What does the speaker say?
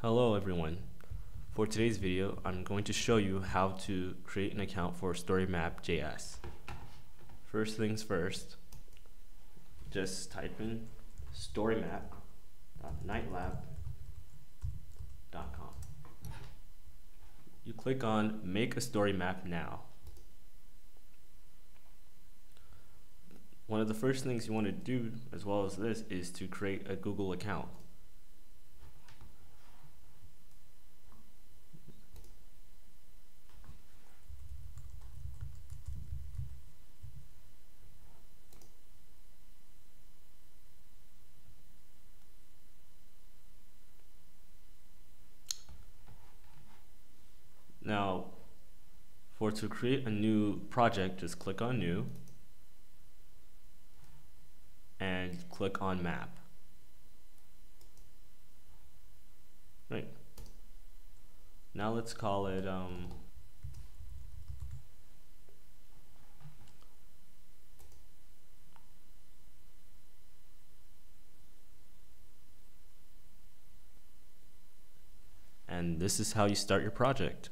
Hello everyone. For today's video, I'm going to show you how to create an account for StoryMap.js. First things first, just type in storymap.knightlab.com. You click on Make a Story Map Now. One of the first things you want to do, as well as this, is to create a Google account. Now, for to create a new project, just click on New and click on Map. Right. Now let's call it um, and this is how you start your project.